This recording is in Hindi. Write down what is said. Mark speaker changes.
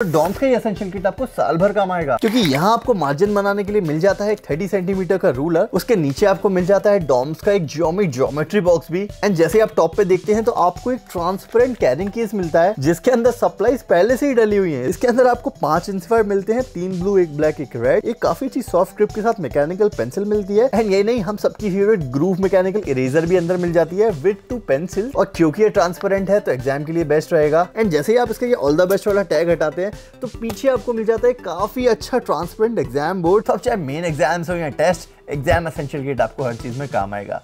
Speaker 1: तो डॉम्स का ये एसेंशियल किट आपको साल भर काम आएगा। क्योंकि यहाँ आपको मार्जिन बनाने के लिए मिल जाता है एक 30 सेंटीमीटर का रूलर उसके नीचे आपको मिल जाता है डॉम्स का एक जियोमी ज्योमेट्री बॉक्स भी। एंड जैसे आप टॉप पे देखते हैं तो आपको एक ट्रांसपेरेंट कैरिंग केस मिलता है, जिसके अंदर सप्लाईज पहले से ही डली हुई है। इसके अंदर आपको पाँच इंसफायर मिलते हैं, तीन ब्लू एक ब्लैक एक रेड एक काफ़ी अच्छी सॉफ्ट ग्रिप के साथ मैकेनिकल पेंसिल मिलती है। एंड ये नहीं, हम सबकी फेवरेट ग्रूव मैकेनिकल इरेजर भी अंदर मिल जाती है विद टू पेंसिल और क्योंकि ये ट्रांसपेरेंट है तो एग्ज़ाम के लिए बेस्ट रहेगा। एंड जैसे ही आप इसके ऑल द बेस्ट वाला टैग हटाते हैं तो पीछे आपको मिल जाता है काफ़ी अच्छा ट्रांसपेरेंट एग्ज़ाम बोर्ड अब चाहे मेन एग्ज़ाम्स हो या टेस्ट एग्ज़ाम असेंशियल गेट आपको हर चीज़ में काम आएगा।